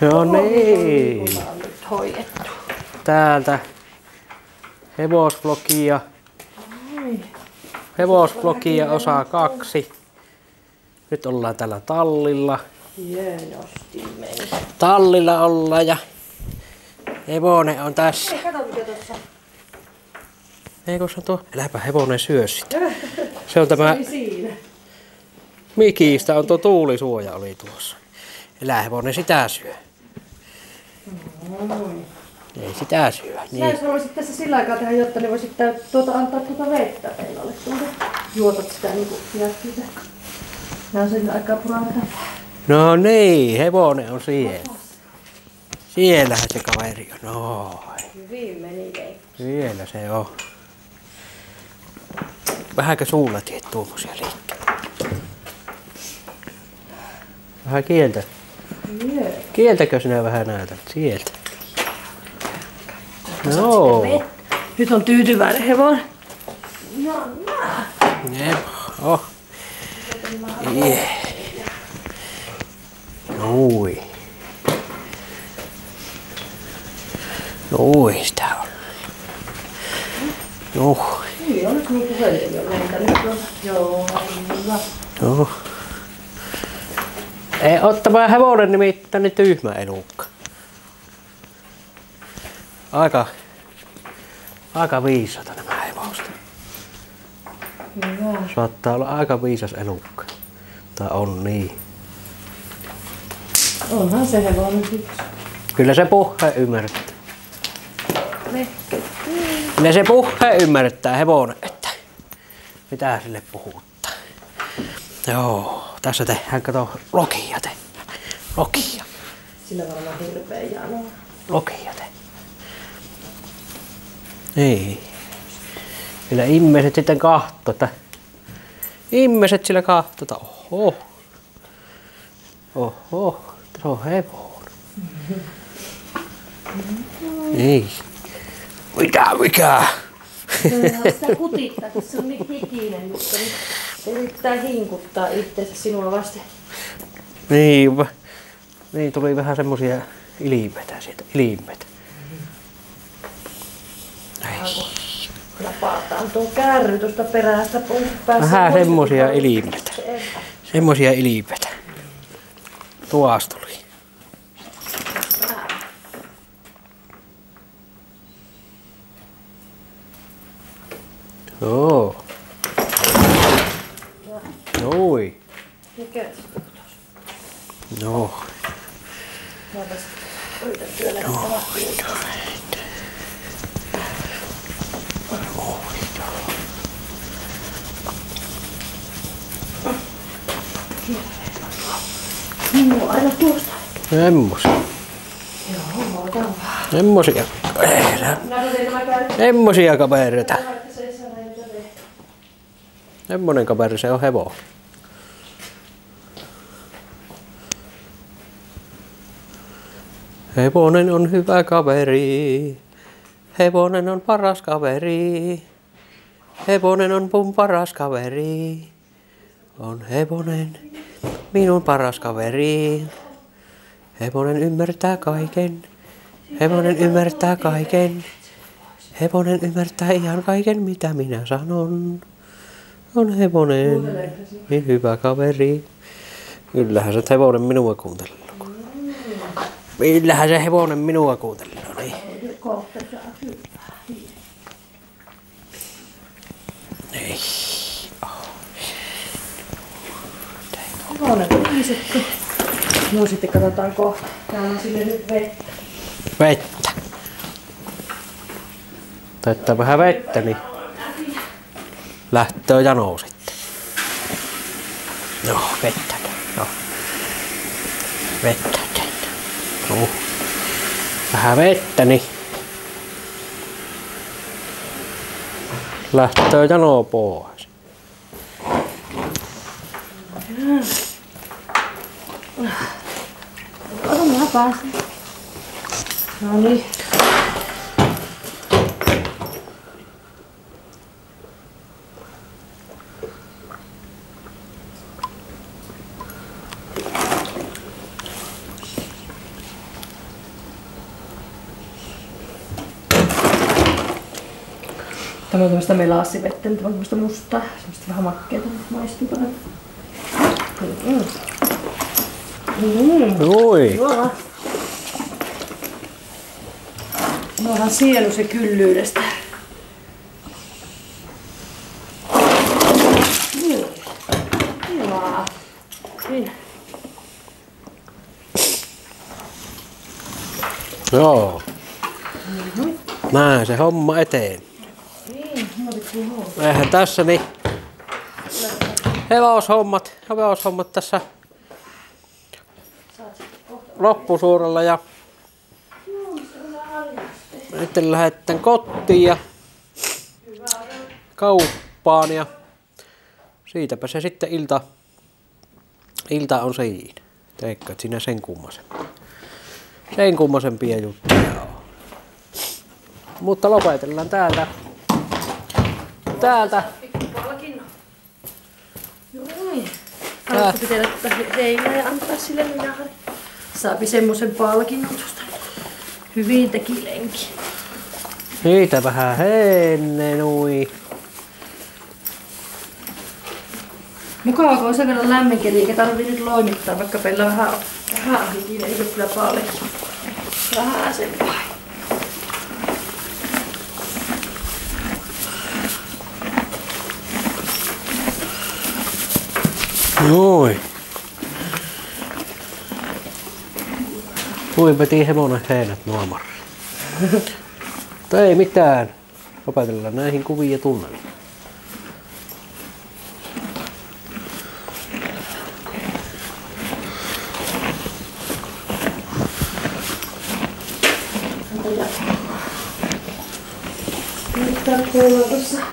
No niin. Nyt hoidettu. Täältä hevosvlogia. Hevosvlogia osa kaksi. Nyt ollaan täällä tallilla. Tallilla ollaan ja hevonen on tässä. Hei, kato mikä tuossa. Eikö se on tuo? Äläpä hevonen syö sitä. Se on tämä. Mikistä on tuo tuulisuoja oli tuossa. Elähevonen sitä syö. Ei sitä syö. Niin. Niin. Jos haluaisit tässä sillä aikaa tehdä, jotta ne voisit tää- tuota, antaa tuota vettä Peilalle. Tuota. Juotat sitä niinku jättiitä. Nää on sen aikaa purahtaa. No niin, hevonen on siellä. Siellähän se kaveri on. No, Hyvin meni vei. siellä se on. Vähänkö suulla teet tuommoisia liikkeitä? Vähän kieltä. Kieltäkö sinä vähän näytät? Sieltä. No. Nyt on tyytyväinen hevonen. No. Jep. Oh. Yeah. Noin. Noin sitä on. Joo. Niin, on nyt kun puhelin jo lentänyt. Joo, hyvä. Joo. Ei ottava hevonen nimittäin niin tyhmä elukka. Aika, aika viisata nämä hevosta. Hyvä. Saattaa olla aika viisas elukka. Tai on niin. Onhan se hevonen fiksu. Kyllä se puhe ymmärtää. Kyllä se puhe ymmärtää hevonen, että mitä sille puhuttaa. Joo, tässä tehdään, kato, lokia tehdään. Lokia, Sillä varmaan hirveä jano. lokia tehdään. Niin. Kyllä ihmiset sitten kahtoo, että ihmiset sillä kahtoo, että oho, oho, se on hevonen. Niin. Mitä, mikä? Sitä kutittaa, kun se on niin hikinen, mutta nyt yrittää hinkuttaa itseensä sinua vasten. Niin, niin tuli vähän semmosia ilmeitä sieltä, ilmeitä. Napataan tuo kärry tuosta perästä pois. Päässä Vähän semmosia ilmeitä. se ei- Semmosia ilmeitä. Tuas tuli. Joo. Noi. Mikä se? Joo. Mä yritän työllistää. Minua aina tuosta. Semmosia. Joo, otan vaan. Semmosia. Semmosia kavereita. Vaikka se ei saa näitä tehdä. Semmonen kaveri se on hevo. Hevonen on hyvä kaveri. Hevonen on paras kaveri. Hevonen on mun paras kaveri. On hevonen minun paras kaveri. Hevonen ymmärtää kaiken. Hevonen ymmärtää kaiken. Hevonen ymmärtää ihan kaiken, mitä minä sanon. On hevonen, niin hyvä kaveri. Kyllähän se hevonen minua kuuntelee. Millähän se hevonen minua kuuntelee. No niin. Ei. Hevonen viisikko. No sitten katsotaan kohta. Täällä on sille nyt vettä. Vettä. Täyttää vähän vettä, niin lähtöö janoa sitten. Joo, vettä. Joo. Vettä. Joo. Vähän vettä, niin lähtöö janoa pois. Ota mä pääsen. No niin. Tämä on tämmöistä melaassivettä, nyt on tämmöistä mustaa, semmoista vähän makkeeta, maistuu paremmin. Mm. Mm. Joo. No onhan sielu se kyllyydestä. Niin. Niin. Joo. Näin se homma eteen. Eihän tässä niin hevoshommat, hevoshommat tässä loppusuoralla ja sitten lähdetään kotiin ja kauppaan ja siitäpä se sitten ilta, ilta on siinä. Teikkaat sinä sen kummasen. Sen kummasempia juttuja on. Mutta lopetellaan täältä. Täältä. Noin. Haluatko pitää tätä heinää ja antaa sille minahari? Saapi semmoisen palkinnon tuosta. Hyvin teki lenki. Siitä vähän hennenui. Mukava, kun on sen verran lämmin keli, eikä tarvii nyt loimittaa, vaikka meillä on vähän, vähän hikiä, ei ole kyllä paljon. Vähän sen vain. Noin. Kuin veti hevonen heinät nuomari. Mutta ei mitään. Lopetellaan näihin kuviin ja tunnelmiin. Nyt tarvitsee olla tuossa